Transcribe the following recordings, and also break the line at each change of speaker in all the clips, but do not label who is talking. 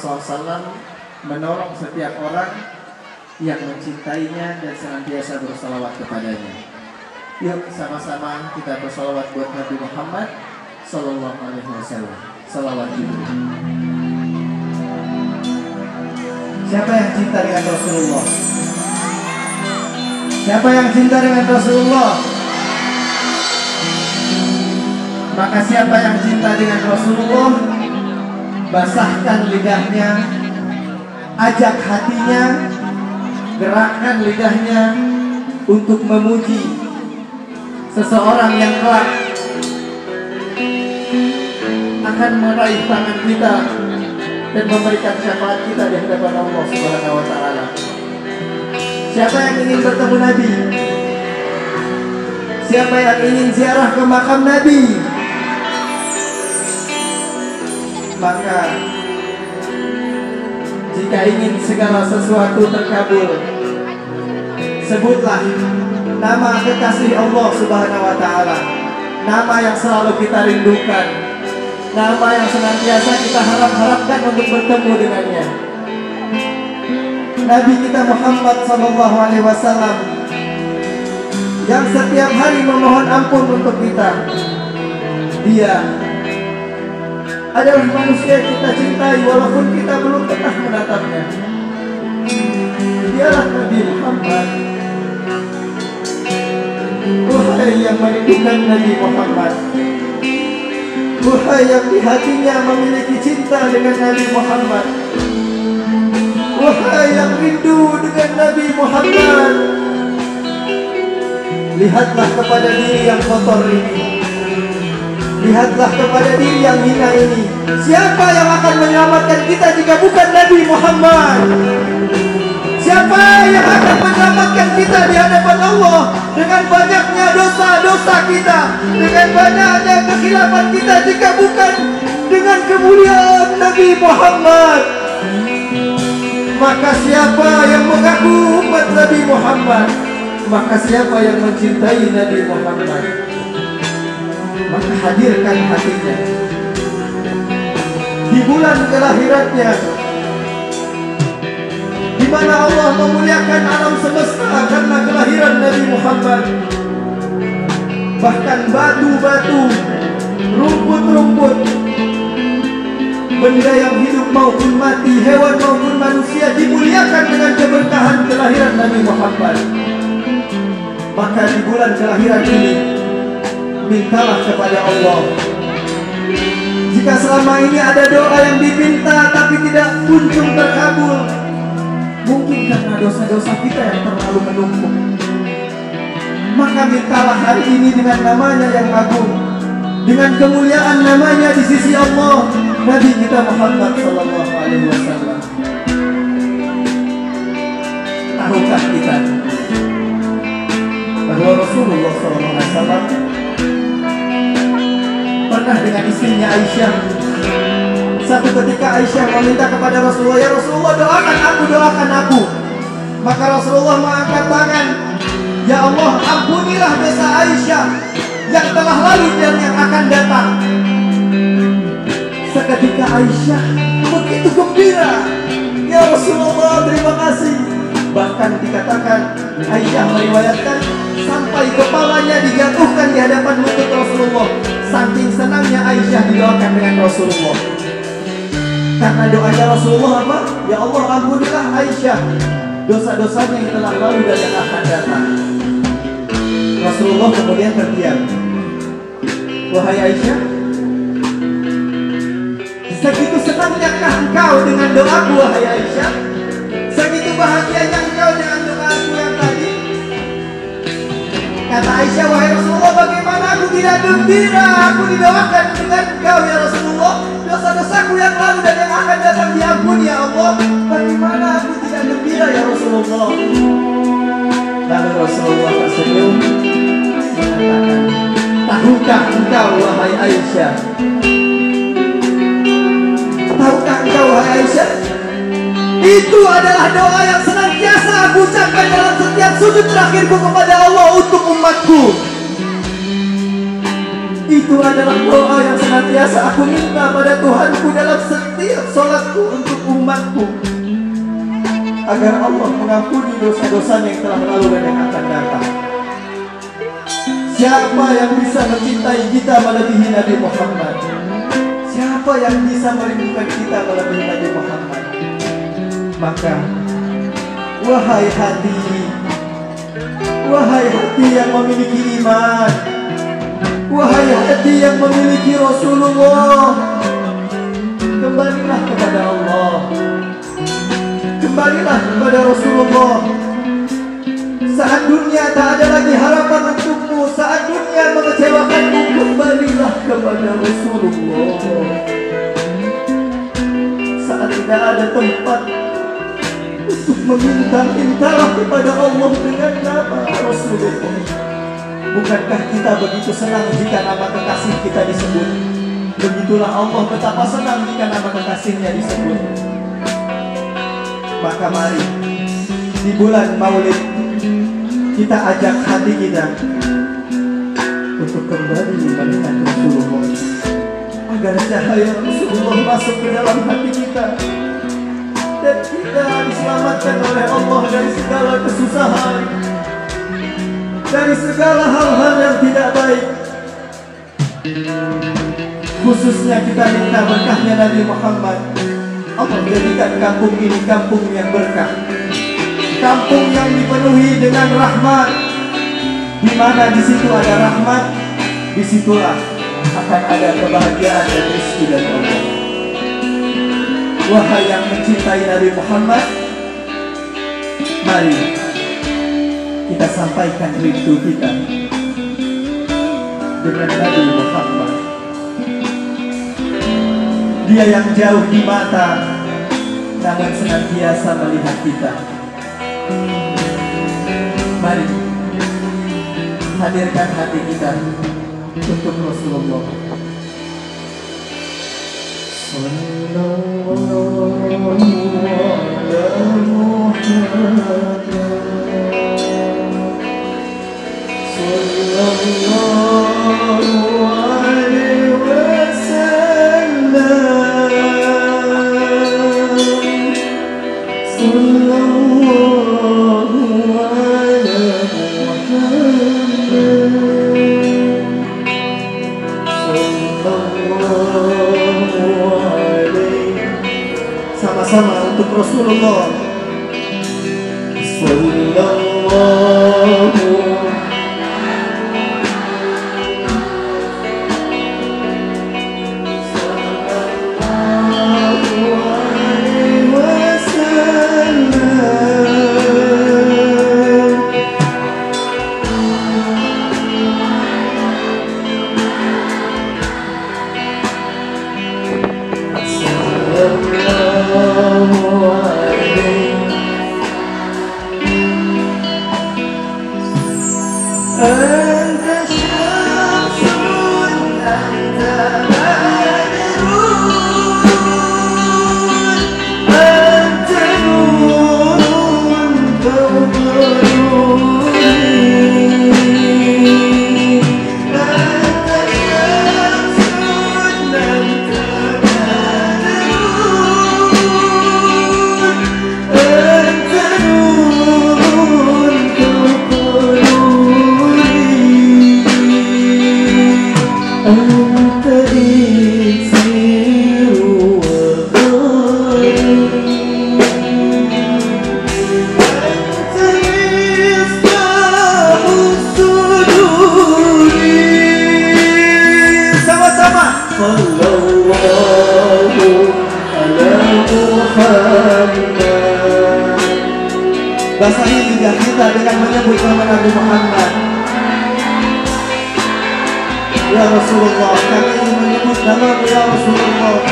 SAW menolong setiap orang yang mencintainya dan senantiasa bersalawat kepadanya. Yuk sama-sama kita bersalawat buat Nabi Muhammad Sallallahu Alaihi Wasallam. Salawat itu. Siapa yang cinta dengan Rasulullah? Siapa yang cinta dengan Rasulullah? Maka siapa yang cinta dengan Rasulullah Basahkan lidahnya Ajak hatinya Gerakkan lidahnya Untuk memuji Seseorang yang kelak Akan meraih tangan kita Dan memberikan syafaat kita di hadapan Allah Subhanahu wa Ta'ala. Siapa yang ingin bertemu Nabi? Siapa yang ingin ziarah ke makam Nabi? Maka jika ingin segala sesuatu terkabul, sebutlah nama kekasih Allah Subhanahu wa taala. Nama yang selalu kita rindukan. Nama yang senantiasa kita harap-harapkan untuk bertemu dengannya. Nabi kita Muhammad sallallahu alaihi wasallam yang setiap hari memohon ampun untuk kita. Dia adalah manusia yang kita cintai walaupun kita belum pernah menatapnya. Dialah Nabi Muhammad. Wahai yang merindukan Nabi Muhammad. Wahai yang di hatinya memiliki cinta dengan Nabi Muhammad. Wahai yang rindu dengan Nabi Muhammad. Lihatlah kepada diri yang kotor ini. Lihatlah kepada diri yang hina ini. Siapa yang akan menyelamatkan kita jika bukan Nabi Muhammad? Siapa yang akan menyelamatkan kita di hadapan Allah dengan banyaknya dosa-dosa kita, dengan banyaknya kekhilafan kita jika bukan dengan kemuliaan Nabi Muhammad? Maka siapa yang mengaku umat Nabi Muhammad? Maka siapa yang mencintai Nabi Muhammad? Maka hadirkan hatinya. Di bulan kelahirannya di mana Allah memuliakan alam semesta karena kelahiran Nabi Muhammad. Bahkan batu-batu rumput-rumput benda yang hidup maupun mati hewan maupun manusia dimuliakan dengan keberkahan kelahiran Nabi Muhammad. Maka di bulan kelahiran ini mintalah kepada Allah. Jika selama ini ada doa yang diminta tapi tidak kunjung terkabul, mungkin karena dosa-dosa kita yang terlalu menumpuk. Maka mintalah hari ini dengan namanya yang agung, dengan kemuliaan namanya di sisi Allah, Nabi kita Muhammad Sallallahu Alaihi Wasallam. Tahukah kita bahwa Rasulullah Wasallam pernah dengan istrinya Aisyah. Satu ketika Aisyah meminta kepada Rasulullah, ya Rasulullah doakan aku, doakan aku. Maka Rasulullah mengangkat tangan, ya Allah ampunilah dosa Aisyah yang telah lalu dan yang akan datang. Seketika Aisyah begitu gembira, ya Rasulullah terima kasih. Bahkan dikatakan Aisyah meriwayatkan sampai kepalanya dijatuhkan di hadapan Rasulullah. Karena doanya Rasulullah apa? Ya Allah ampunilah Aisyah dosa-dosanya yang telah lalu dan yang akan datang. Rasulullah kemudian terdiam. Wahai Aisyah, segitu senangnya engkau dengan doaku wahai Aisyah? Segitu bahagianya engkau dengan doaku yang tadi? Kata Aisyah, wahai Rasulullah, bagaimana aku tidak gembira? Aku didoakan dengan engkau ya Rasulullah. Dosa-dosaku yang lalu dan yang akan datang diampuni ya Allah. Bagaimana aku tidak gembira ya Rasulullah? Lalu Rasulullah tersenyum mengatakan, Tahukah engkau wahai Aisyah? Tahukah engkau wahai Aisyah? Itu adalah doa yang senantiasa aku ucapkan dalam setiap sujud terakhirku kepada Allah untuk umatku. Itu adalah doa yang senantiasa aku minta pada Tuhanku dalam setiap sholatku untuk umatku agar Allah mengampuni dosa-dosanya yang telah lalu dan yang akan datang. Siapa yang bisa mencintai kita melebihi Nabi Muhammad? Siapa yang bisa merindukan kita melebihi Nabi Muhammad? Maka, wahai hati, wahai hati yang memiliki iman, wahai hati yang memiliki Rasulullah, kembalilah kepada Allah. Kembalilah kepada Rasulullah. Saat dunia tak ada lagi harapan untukmu Saat dunia mengecewakanmu Kembalilah kepada Rasulullah. Saat tidak ada tempat Untuk meminta Mintalah kepada Allah dengan nama Rasulullah Bukankah kita begitu senang jika nama kekasih kita disebut? Begitulah Allah betapa senang jika nama kekasihnya disebut. Maka mari di bulan Maulid kita ajak hati kita untuk kembali melihat Rasulullah. Agar cahaya Rasulullah masuk ke dalam hati kita dan kita diselamatkan oleh Allah dari segala kesusahan dari segala hal-hal yang tidak baik khususnya kita minta berkahnya Nabi Muhammad Allah jadikan kampung ini kampung yang berkah. Kampung yang dipenuhi dengan rahmat. Di mana di situ ada rahmat Di situlah akan ada kebahagiaan dan rezeki dari Allah. Wahai yang mencintai Nabi Muhammad Mari kita sampaikan rindu kita dengan Nabi Muhammad dia yang jauh di mata Namun senantiasa melihat kita. Mari Hadirkan hati kita Untuk Rasulullah. Sallallahu alaihi wasallam Sama-sama untuk Rasulullah Basahi lidah kita dengan menyebut nama Nabi Muhammad Ya Rasulullah, kami ingin menyebut namamu Ya Rasulullah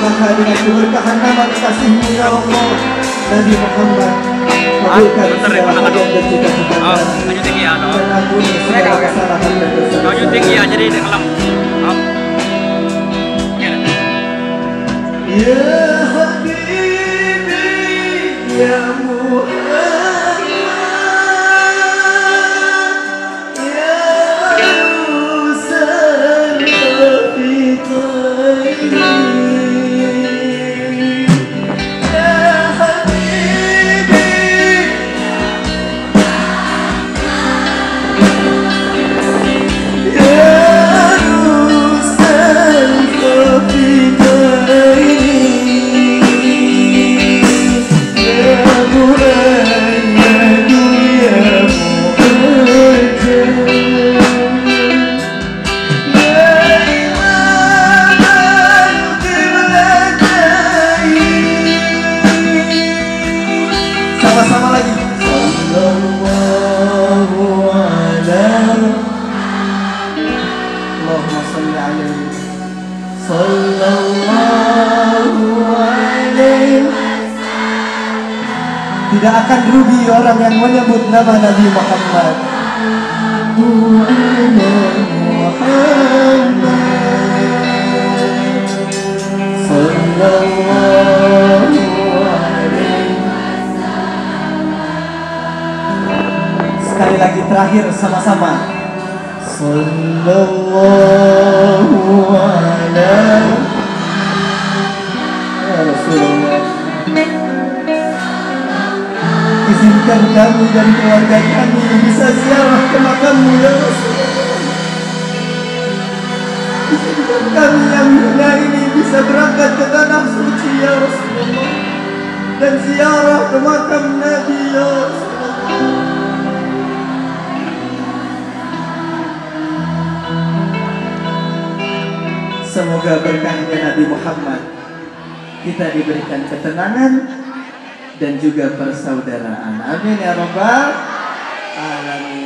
Maka dengan keberkahan nama kekasihmu Ya Allah Nabi Muhammad Kabulkan
ya,
segala hajat dan
Oh, tinggi ya, no.
Dan ampuni segala kesalahan dan
tinggi ya, jadi dalam. Oh. Iya.
Ya Habibi Ya Muhammad Tidak akan rugi orang yang menyebut nama Nabi Muhammad. Sekali lagi terakhir sama-sama. Sallallahu alaihi Ya Rasulullah Izinkan kami dan keluarga kami bisa ziarah ke makammu ya Rasulullah kami yang hina ini bisa berangkat ke tanah suci ya Rasulullah Dan ziarah ke makam Nabi ya Rasulullah. Semoga berkahnya Nabi Muhammad. Kita diberikan ketenangan dan juga persaudaraan. Amin ya rabbal alamin.